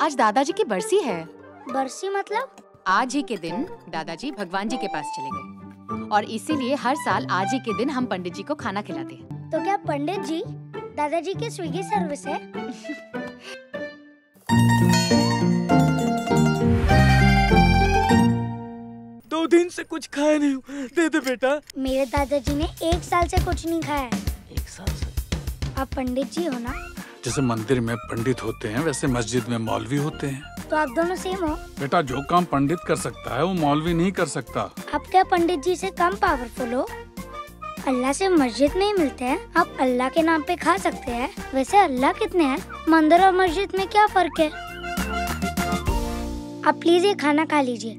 आज दादाजी की बरसी है। बरसी मतलब? आज ही के दिन दादाजी भगवान जी के पास चले गए। और इसीलिए हर साल आज ही के दिन हम पंडित जी को खाना खिलाते हैं। तो क्या पंडित जी दादाजी की स्विगी सर्विस है? दो दिन से कुछ खाया नहीं हूँ। दे दे बेटा। मेरे दादाजी ने एक साल से कुछ नहीं खाया। है एक साल से? आप पंडित जी हो ना? जैसे मंदिर में पंडित होते हैं वैसे मस्जिद में मौलवी होते हैं। तो आप दोनों सेम हो? बेटा जो काम पंडित कर सकता है वो मौलवी नहीं कर सकता। आप क्या पंडित जी से कम पावरफुल हो? अल्लाह से मस्जिद में ही मिलते हैं। आप अल्लाह के नाम पे खा सकते हैं। वैसे अल्लाह कितने हैं? मंदिर और मस्जिद में क्या फ़र्क है? आप प्लीज़ ये खाना खा लीजिए।